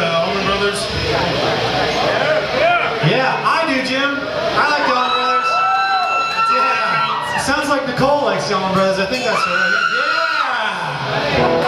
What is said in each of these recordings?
the Allman Brothers? Yeah, I do, Jim. I like the Allman Brothers. Yeah. Sounds like Nicole likes the Allman Brothers. I think that's her. Yeah.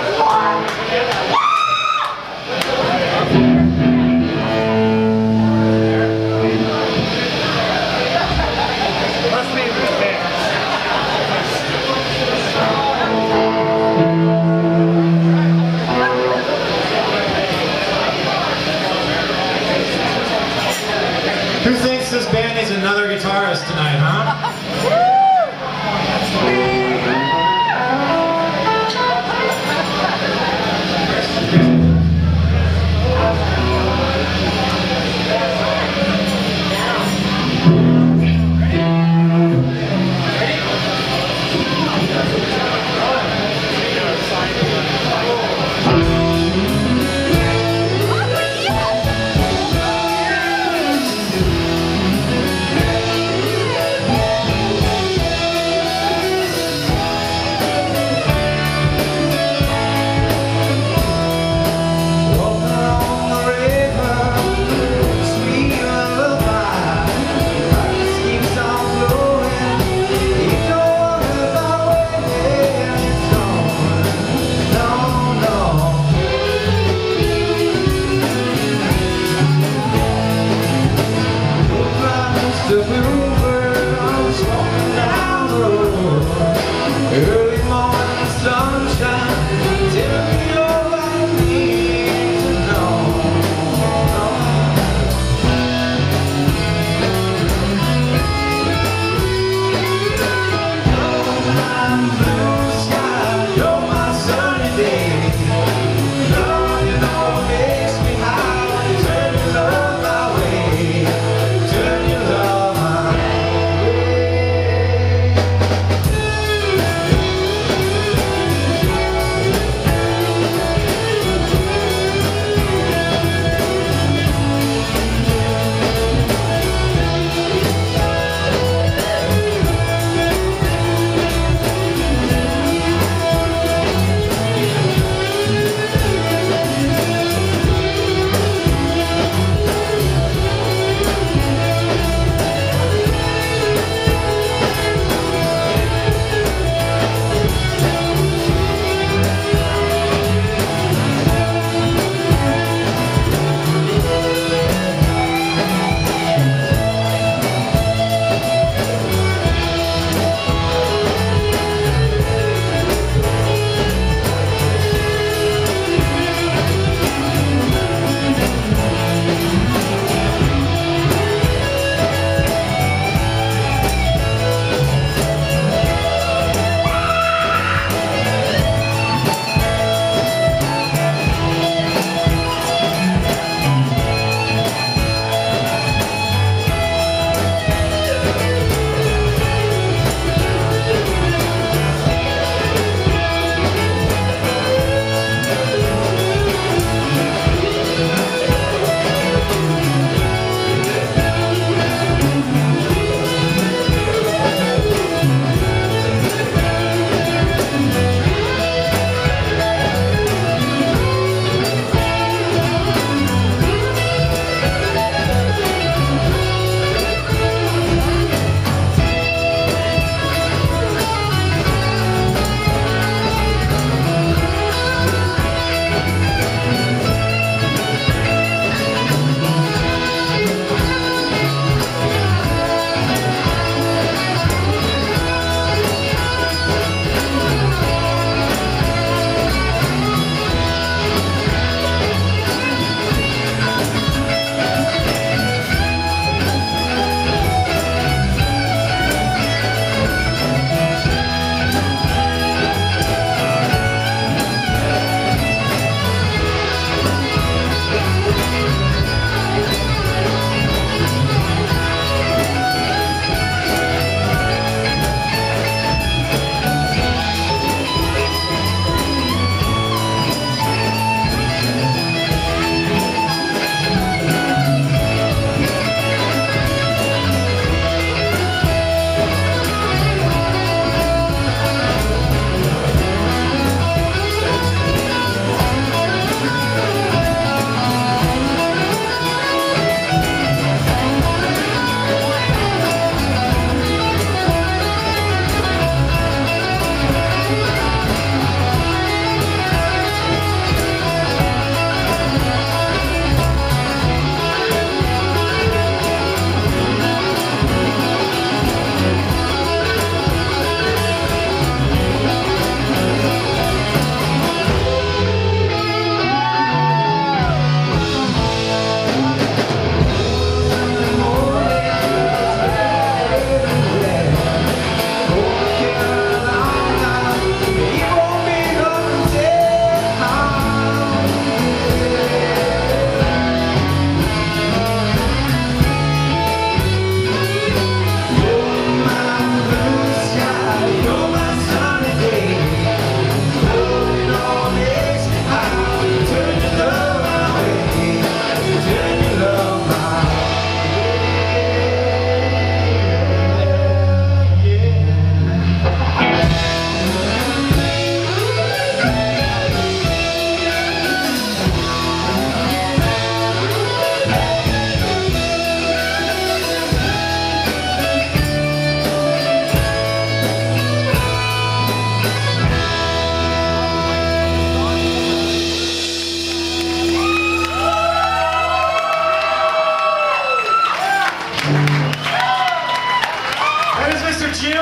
Oh,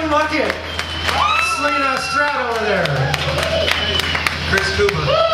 Jim Luckett. Slinging a strat over there. Chris Kouba.